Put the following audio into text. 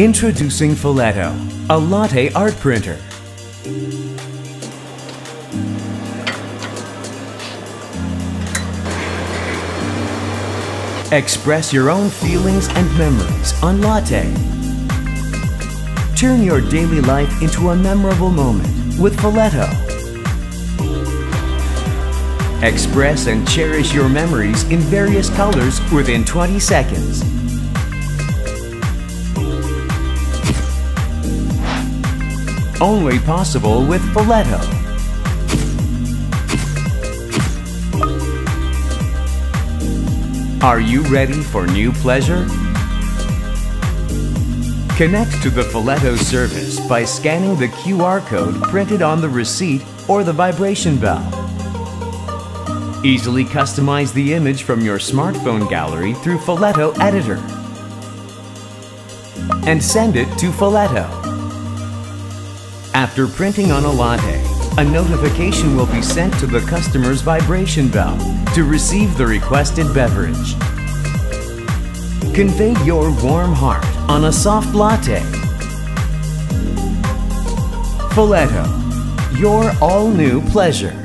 Introducing Folletto, a latte art printer. Express your own feelings and memories on latte. Turn your daily life into a memorable moment with Folletto. Express and cherish your memories in various colors within 20 seconds. Only possible with Folletto. Are you ready for new pleasure? Connect to the Folletto service by scanning the QR code printed on the receipt or the vibration bell. Easily customize the image from your smartphone gallery through Folletto Editor. And send it to Folletto. After printing on a latte, a notification will be sent to the customer's vibration bell to receive the requested beverage. Convey your warm heart on a soft latte. Folletto, your all-new pleasure.